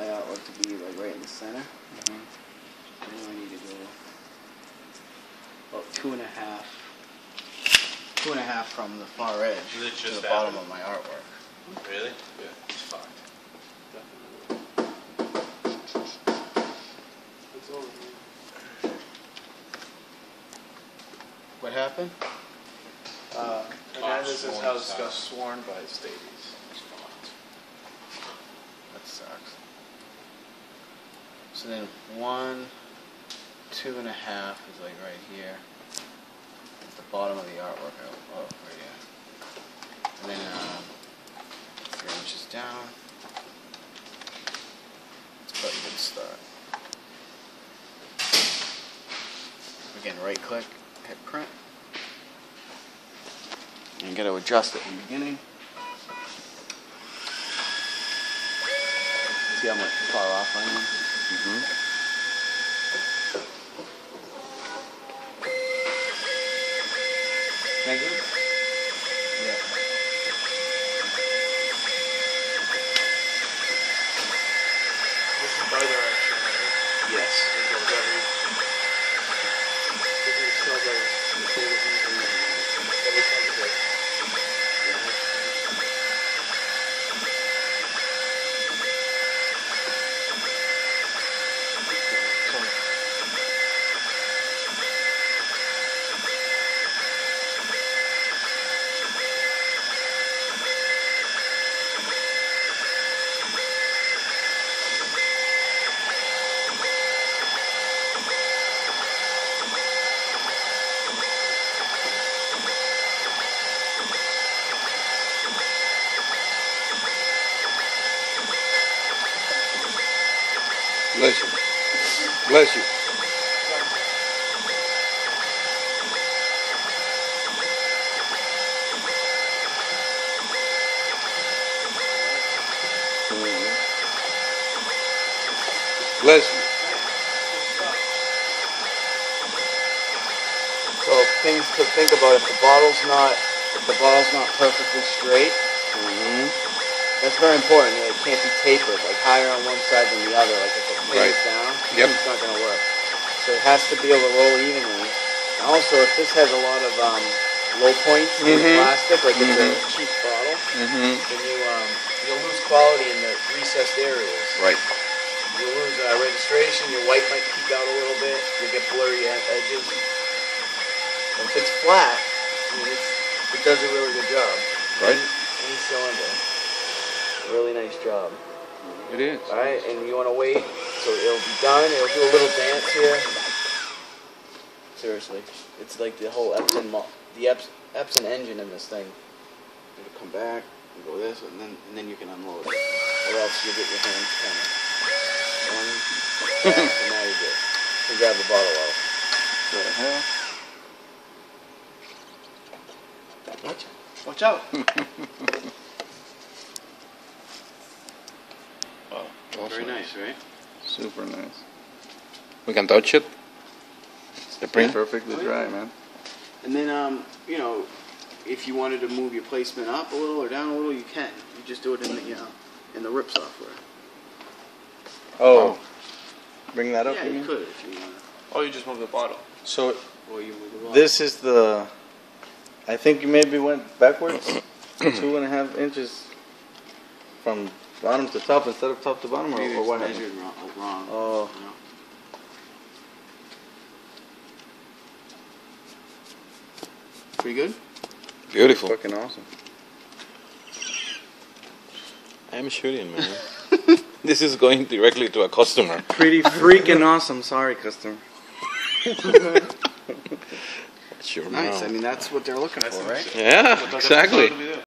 my artwork to be like right in the center. Mhm. Now I need to go about two and a half, two and a half from the far edge to the bottom of my artwork. Really? Yeah. It's fucked. It's over. What happened? Uh, Hernandez has sworn house got sworn by Stades. That sucks. So then one, two and a half is like right here. At the bottom of the artwork. Oh, oh right here. And then um, three inches down. It's about a good start. Again, right click, hit print. And you gotta adjust it in the beginning. See how much far off I am? Mm-hmm. Thank you. Yeah. This is by direction, right? Yes. It goes every. This is still by the favorite reason. Every time it goes. Bless you. Bless you. Bless you. So things to think about if the bottle's not if the bottle's not perfectly straight, Mm-hmm. that's very important. It can't be tapered, like higher on one side than the other. Like if Right. down, Yep. it's not gonna work. So it has to be able to roll evenly. And also, if this has a lot of um, low points in Mhm. plastic, like it's Mhm. a cheap bottle, Mm-hmm. then you um, you'll lose quality in the recessed areas. Right. You'll lose uh, registration. Your white might peek out a little bit. You'll get blurry ed- edges. If it's flat, I mean, it's, it does a really good job. Right. Any, any cylinder. Really nice job. It is. All right, and you want to wait so it'll be done. It'll do a little dance here. Seriously, it's like the whole Epson, the Eps- Epson engine in this thing. It'll come back and go this, and then and then you can unload it, or else you'll get your hands kind of one, back, and now you're good. You can grab the bottle out. The hell? Watch, watch out. Oh, Very nice, right? Super nice. We can touch it. The Print perfectly dry, man. And then, um, you know, if you wanted to move your placement up a little or down a little, you can. You just do it in the, you know, in the RIP software. Oh. Bring that up. yeah, you you mean? could if you want. Oh, you just move the bottle. So Or you move the bottle. this is the. I think you maybe went backwards, two and a half inches from bottom to top instead of top to bottom, or, Maybe or it's what happened? wrong. wrong Oh. you know. Pretty good. Beautiful. Fucking awesome. I'm shooting, man. this is going directly to a customer. Pretty freaking awesome. Sorry, customer. Sure. Nice. I mean, that's what they're looking for, right? Yeah, exactly.